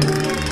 Música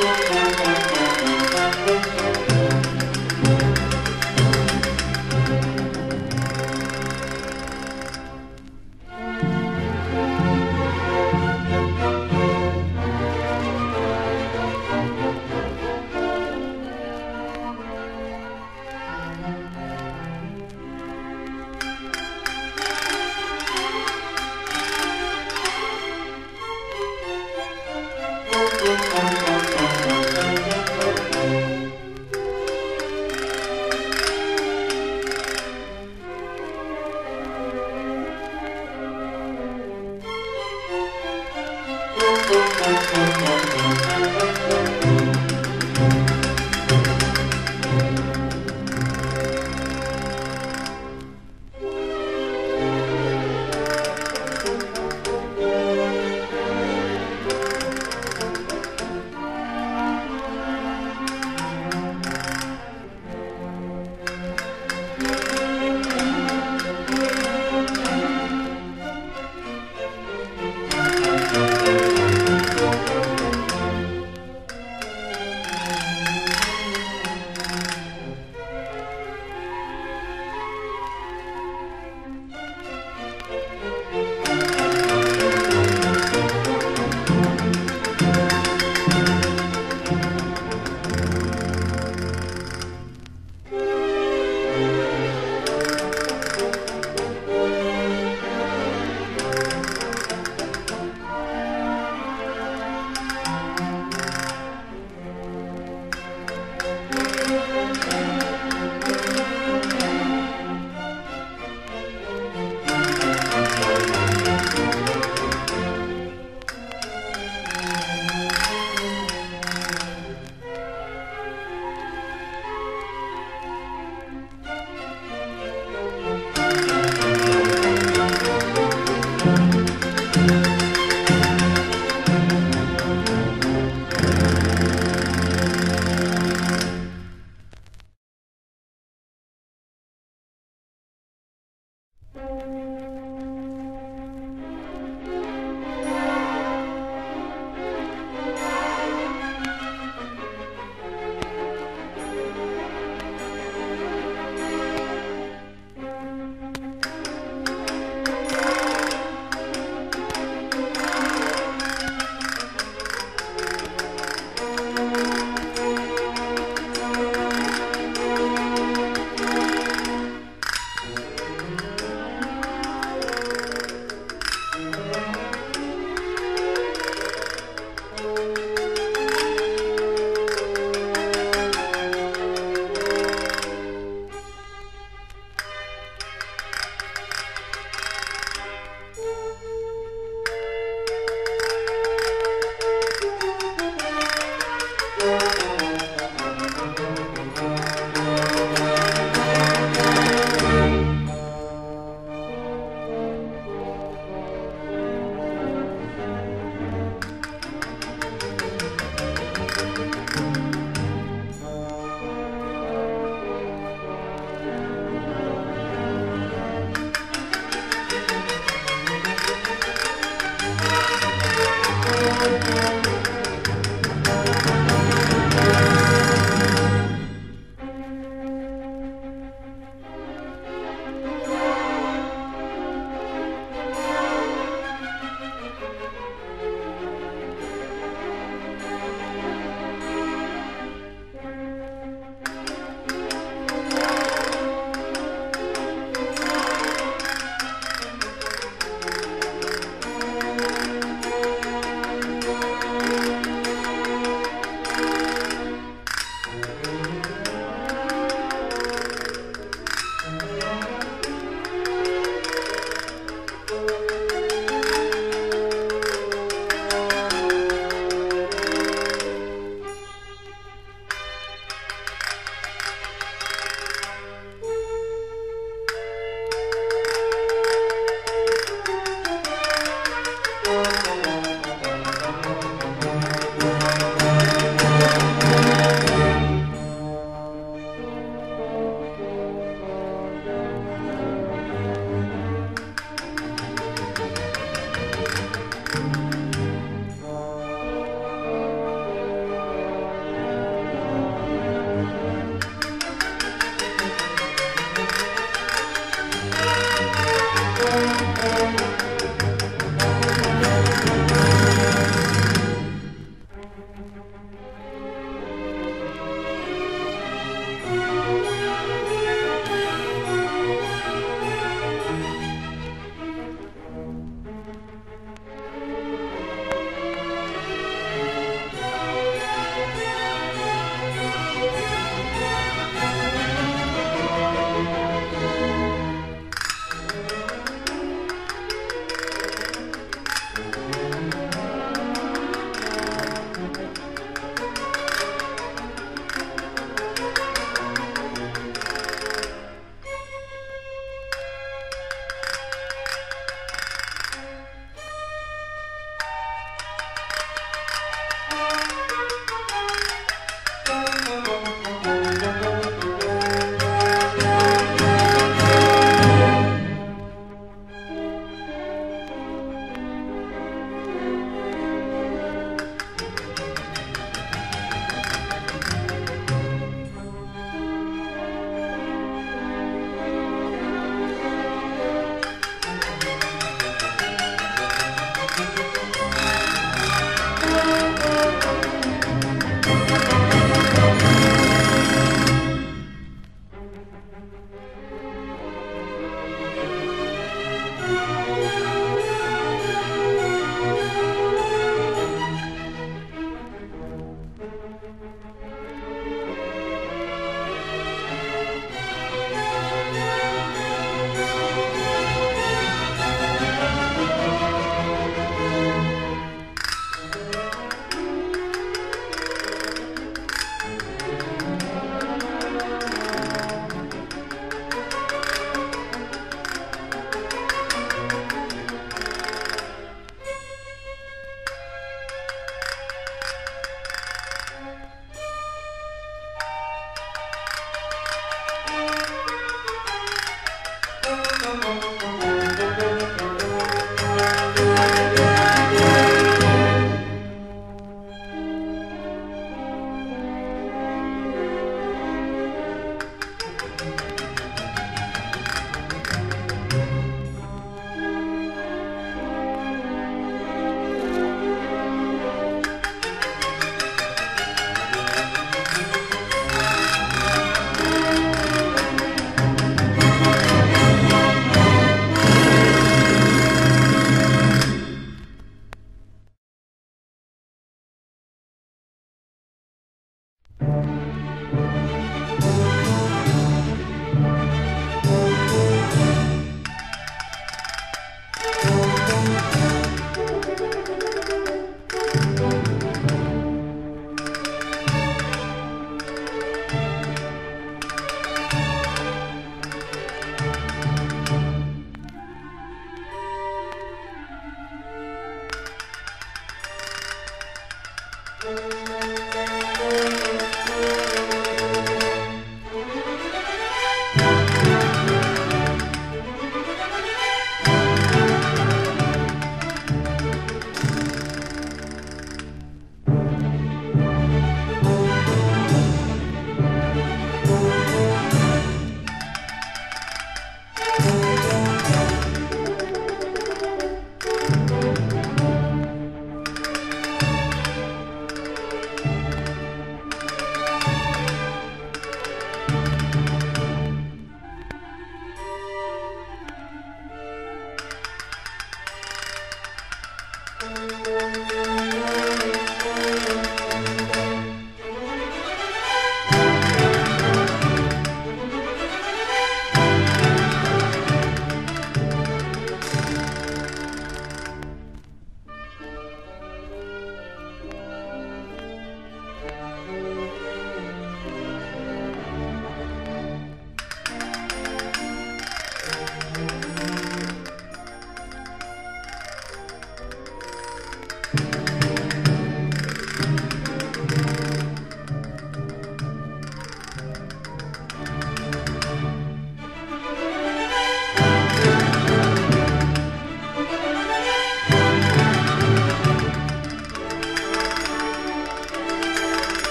circle.